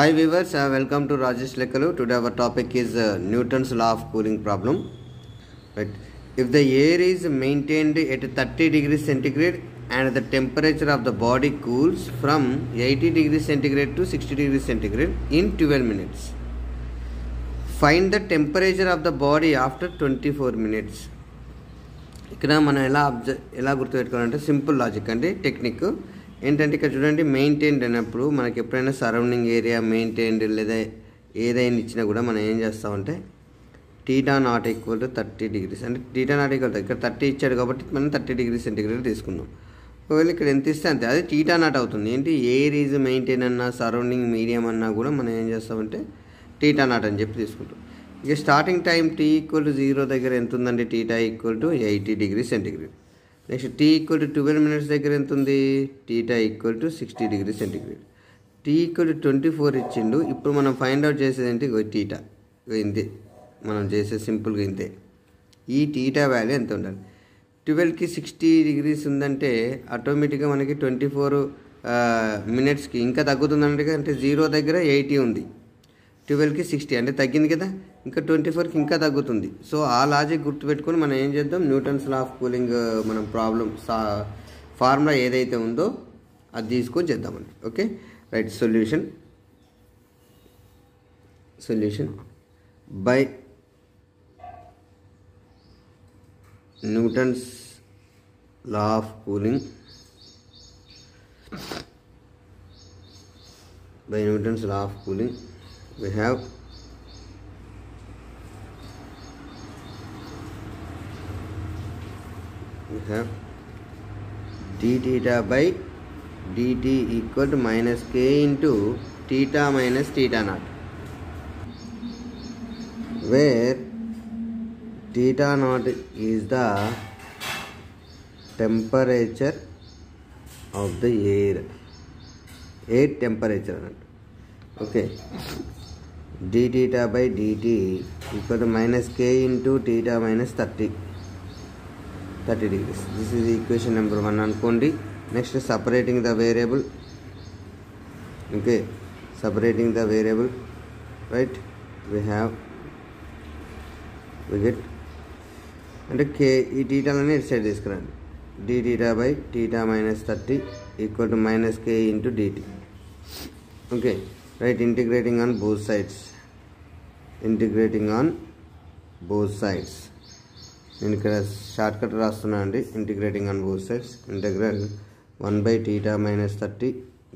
Hi viewers welcome to Rajesh లెక్కలు today our topic is Newton's law of cooling problem but if the air is maintained at thirty degree centigrade and the temperature of the body cools from eighty degree centigrade to sixty degree centigrade in twelve minutes fine the temperature of the body after twenty four minutes ఇక్కడ మనం ఎలా observe ఎలా గుర్తుపెట్టుకోవాలంటే simple logic అండి technique ఏంటంటే ఇక్కడ చూడండి maintained అయినప్పుడు మనకి ఎప్పుడైనా సరౌండింగ్ ఏరియా మెయింటైన్డ్ లేదా ఏదైనా ఇచ్చినా కూడా మనం ఏం చేస్తామంటే theta nought equal to thirty degrees అంటే టీటా నాట్ ఈక్వల్ ఇక్కడ థర్టీ ఇచ్చాడు కాబట్టి మనం థర్టీ డిగ్రీ సెంటిగ్రేడ్ తీసుకున్నాం. ఒకవేళ ఇక్కడ ఎంత ఇస్తే అంతే. అది టీటా నాట్ అవుతుంది. ఏంటి? ఎయిర్ ఈజ్ మెయింటైన్ అన్నా సరౌండింగ్ మీడియం అన్నా కూడా మనం ఏం చేస్తామంటే టీటా నాట్ అని చెప్పి తీసుకుంటాం. ఇక starting time T equal to zero దగ్గర ఎంత ఉందండి? Theta equal to eighty degree centigrade next T equal to twelve minutes దగ్గర ఎంత ఉంది theta equal to sixty degree centigrade. T equal to twenty four ఇచ్చిండు. ఇప్పుడు మనం ఫైండ్ అవుట్ చేసేది ఏంటి? టీటా. ఇంతే. మనం చేసే సింపుల్గా ఇంతే. ఈ టీటా వాల్యూ ఎంత ఉండాలి? ట్వెల్వ్కి సిక్స్టీ డిగ్రీస్ ఉందంటే ఆటోమేటిక్గా మనకి ట్వంటీ ఫోర్ మినిట్స్కి ఇంకా తగ్గుతుందంటే అంటే జీరో దగ్గర ఎయిటీ ఉంది. ట్వెల్వ్కి సిక్స్టీ అంటే తగ్గింది కదా. ఇంకా ట్వంటీ ఫోర్కి ఇంకా తగ్గుతుంది. సో ఆ లాజిక్ గుర్తుపెట్టుకొని మనం ఏం చేద్దాం? న్యూటన్స్ లా ఆఫ్ కూలింగ్ మనం ప్రాబ్లం సా ఫార్ములా ఏదైతే ఉందో అది తీసుకొని చేద్దామండి. Okay? Right solution. Solution. By Newton's law of cooling. By Newton's law of cooling. we have. We have. d theta by dt equal to minus k into theta minus theta naught. Where theta naught is the temperature of the air. Air temperature. Okay. Okay D theta by DT equal to minus K into theta minus thirty thirty degrees this is equation number one అనుకోండి next separating the variable okay separating the variable right we have we get అంటే కే ఈ టీటాలని ఇటు side తీసుకురండి D theta by theta minus thirty equal to minus K into DT okay right integrating on both sides integrating on both sides నేను ఇక్కడ short cut రాస్తున్నా అండి. Integrating on both sides integral one by theta minus thirty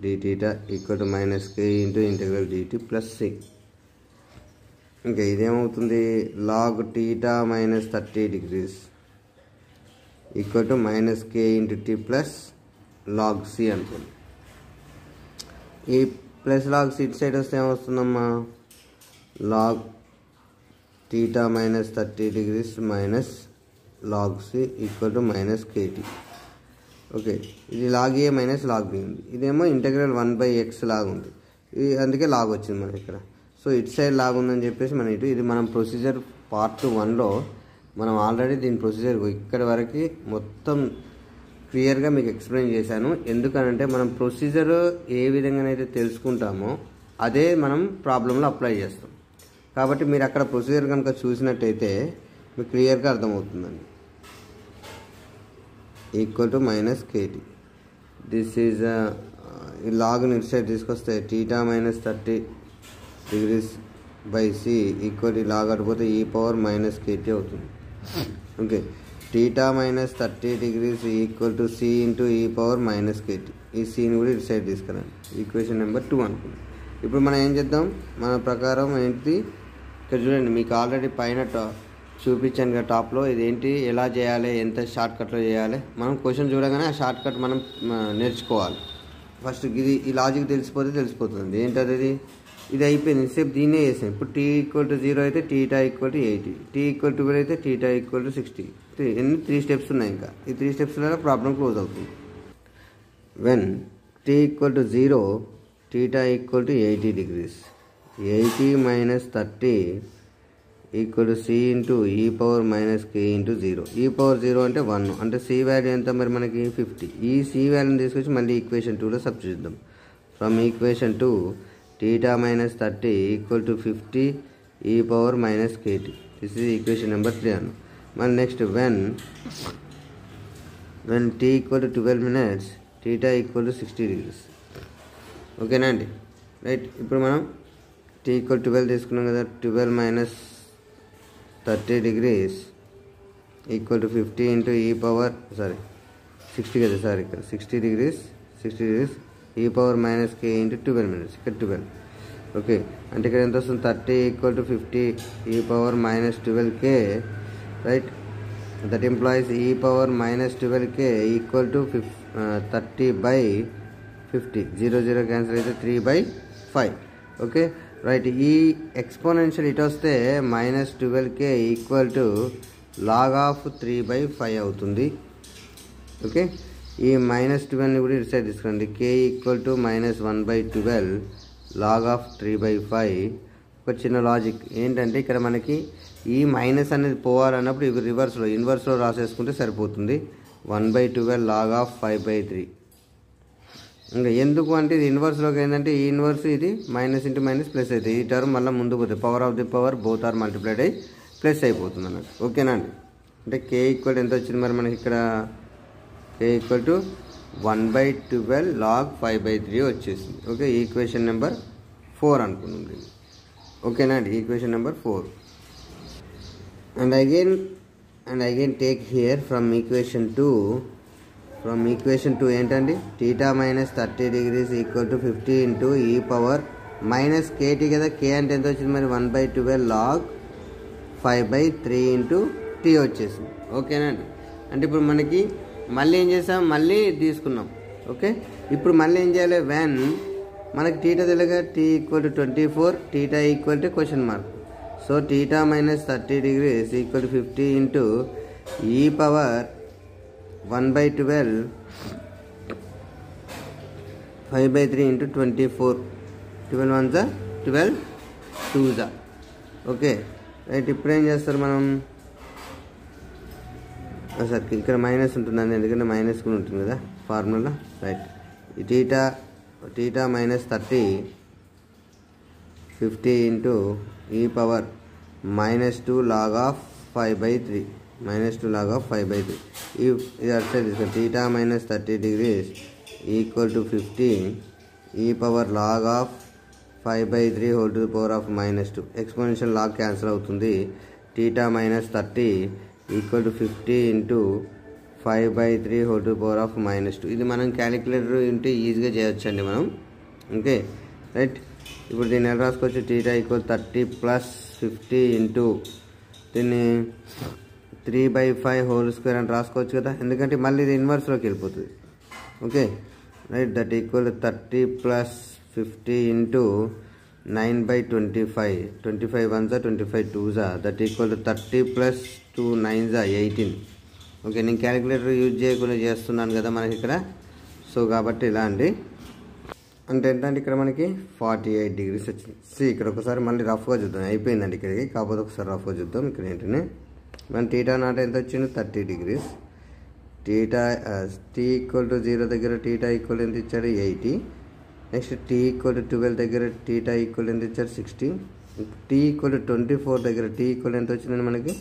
D theta equal to minus K into integral DT plus C ఇంకా ఇదేమవుతుంది? Log theta minus thirty degrees equal to minus K into T plus log C అనుకోండి. ఈ plus log C side వస్తే ఏమొస్తుందమ్మా? Log theta minus thirty degrees minus log C equal to minus KT. Okay ఇది log A minus log B ఉంది. ఇదేమో integral one by X log ఉంది. ఇది అందుకే log వచ్చింది మనకి ఇక్కడ. సో ఇటు సైడ్ లాగ్ ఉందని చెప్పేసి మన ఇటు ఇది మనం ప్రొసీజర్ పార్ట్ వన్లో మనం ఆల్రెడీ దీని ప్రొసీజర్ ఇక్కడి వరకు మొత్తం క్లియర్గా మీకు ఎక్స్ప్లెయిన్ చేశాను. ఎందుకనంటే మనం ప్రొసీజర్ ఏ విధంగానైతే తెలుసుకుంటామో అదే మనం ప్రాబ్లంలో అప్లై చేస్తాం. కాబట్టి మీరు అక్కడ ప్రొసీజర్ కనుక చూసినట్టయితే మీకు క్లియర్గా అర్థమవుతుందండి. Equal to minus KT this is ఈ లాగ్ ఇటు సైడ్ తీసుకొస్తే theta minus thirty degrees by C equal ఈ లాగ్ అడిపోతే ఈ పవర్ మైనస్ కేటీ అవుతుంది. Okay theta minus thirty degrees equal to C into e power minus KT ఈ సీని కూడా ఇటు సైడ్ తీసుకురండి. ఈక్వేషన్ నెంబర్ టూ అనుకుందాం. ఇప్పుడు మనం ఏం చేద్దాం? మన ప్రకారం ఏంటి? ఇక్కడ చూడండి మీకు ఆల్రెడీ పైన చూపించాను కదా టాప్లో ఇదేంటి ఎలా చేయాలి? ఎంత షార్ట్ కట్లో చేయాలి? మనం క్వశ్చన్ చూడగానే ఆ షార్ట్ కట్ మనం నేర్చుకోవాలి. ఫస్ట్ ఇది ఈ లాజిక్ తెలిసిపోతే తెలిసిపోతుంది. ఏంటది ఇది? ఇది అయిపోయింది. సేపు దీన్నే చేసాం. ఇప్పుడు టీ ఈక్వల్ టు జీరో అయితే theta equal to eighty T equal to అయితే టీటా ఈక్వల్ టు సిక్స్టీ ఎన్ని త్రీ స్టెప్స్ ఉన్నాయి ఇంకా? ఈ త్రీ స్టెప్స్లో ప్రాబ్లం క్లోజ్ అవుతుంది. When T equal to zero theta equal to eighty degrees eighty minus thirty equal to C into e power minus K into zero e power zero అంటే one అంటే C value ఎంత మరి మనకి? Fifty ఈ C వాల్యూని తీసుకొచ్చి మళ్ళీ equation టూలో సబ్స్టిట్యూట్ చేద్దాం. From equation two theta minus thirty equal to fifty e power minus KT this is equation number three అన్నాం. మళ్ళీ next when when T equal to twelve minutes theta equal to sixty degrees ఓకేనా అండి right ఇప్పుడు మనం t equal twelve తీసుకున్నాం కదా twelve minus thirty degrees equal to fifty into e power sorry sixty కదా sir ఇక్కడ sixty degrees sixty degrees e power minus K into twelve minutes ఇక్కడ twelve okay అంటే ఇక్కడ ఎంత వస్తుంది? Thirty equal to fifty e power minus twelve K right that implies e power minus twelve K equal to fif thirty by fifty zero zero cancel అయితే three by five okay right ఈ exponential ఇటు వస్తే minus twelve K equal to log of three by five అవుతుంది okay ఈ minus ట్వెల్వ్ని కూడా ఇటు side తీసుకోండి K equal to minus one by twelve log of three by five ఒక చిన్న లాజిక్ ఏంటంటే ఇక్కడ మనకి ఈ మైనస్ అనేది పోవాలన్నప్పుడు ఇవి రివర్స్లో ఇన్వర్స్లో రాసేసుకుంటే సరిపోతుంది. One by twelve log of five by three ఇంకా ఎందుకు అంటే ఇది ఇన్వర్స్లోకి ఏంటంటే ఈ ఇన్వర్స్ ఇది మైనస్ ఇంటూ మైనస్ ప్లస్ అవుతుంది ఈ టర్మ్ మళ్ళీ ముందు పోతుంది power of the power both are multiplied అయ్యి ప్లస్ అయిపోతుంది అన్నట్టు. ఓకేనా అండి? అంటే కే ఈక్వల్ ఎంత వచ్చింది మరి మనకి ఇక్కడ? K equal to one by twelve log five by three వచ్చేసింది. ఓకే ఈక్వేషన్ నెంబర్ ఫోర్ అనుకున్నాం దీన్ని. ఓకేనా అండి? Equation number four and again and again take here from equation two from equation two ఏంటండి? Theta minus thirty degrees equal to fifty into e power minus KT కదా? కే అంటే ఎంత వచ్చింది మరి? One by twelve log five by three into T వచ్చేసింది. ఓకేనండి అంటే ఇప్పుడు మనకి మళ్ళీ ఏం చేసాం? మళ్ళీ తీసుకున్నాం. ఓకే ఇప్పుడు మళ్ళీ ఏం చేయాలి? వెన్ మనకి టీటా తెలియక T equal to twenty four theta equal to question mark so theta minus thirty degrees equal to fifty into e power one by twelve five by three into twenty four twelve one జా twelve two జా okay right ఇప్పుడు ఏం చేస్తారు మనం? Sir ఇక్కడ minus ఉంటుందండి ఎందుకంటే minus కూడా ఉంటుంది కదా ఫార్ములా రైట్ ఈ theta theta minus thirty fifty into e power minus two log of five by three. Minus two log of five by three. ఈ ఇది అట్లా తీసుకో. Theta minus thirty degrees equal to fifty e power log of five by three whole to power of minus two. Exponential log cancel అవుతుంది. Theta minus thirty equal to fifty into five by three whole to power of minus two. ఇది మనం calculator ఉంటే ఈజీగా చేయొచ్చండి మనం. Okay. Right. ఇప్పుడు దీన్ని ఎలా రాసుకోవచ్చు? Theta equal thirty plus fifty into దీన్ని three by five whole square అని రాసుకోవచ్చు కదా? ఎందుకంటే మళ్ళీ ఇది ఇన్వర్స్లోకి వెళ్ళిపోతుంది. Okay right that equal thirty plus fifty into nine by twenty five twenty five one జా ట్వంటీ ఫైవ్ టూ జా that equal thirty plus two nine జా ఎయిటీన్ ఓకే నేను క్యాలిక్యులేటర్ యూజ్ చేయకుండా చేస్తున్నాను కదా మనకి ఇక్కడ. సో కాబట్టి ఇలా అండి. అంటే ఏంటంటే ఇక్కడ మనకి ఫార్టీ ఎయిట్ డిగ్రీస్ వచ్చింది సి ఇక్కడ ఒకసారి మళ్ళీ రఫ్గా చూద్దాం. అయిపోయిందండి ఇక్కడికి. కాకపోతే ఒకసారి రఫ్గా చూద్దాం. ఇక్కడ ఏంటనే మన టీటా నాట ఎంత వచ్చింది? Thirty degrees theta T equal to zero దగ్గర టీటా ఈక్వల్ ఎంత ఇచ్చాడు? Eighty next T equal to twelve దగ్గర టీటా ఈక్వల్ ఎంత ఇచ్చాడు? Sixty T equal to twenty four దగ్గర టీ ఈక్వల్ ఎంత వచ్చిందండి మనకి?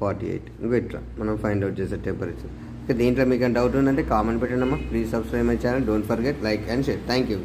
ఫార్టీ ఎయిట్ ఇంకా ఇట్లా మనం ఫైండ్ అవుట్ చేసే టెంపరేచర్ ఓకే దీంట్లో మీకు డౌట్ ఉందంటే కామెంట్ పెట్టండి అమ్మా please subscribe my channel don't forget like and share thank you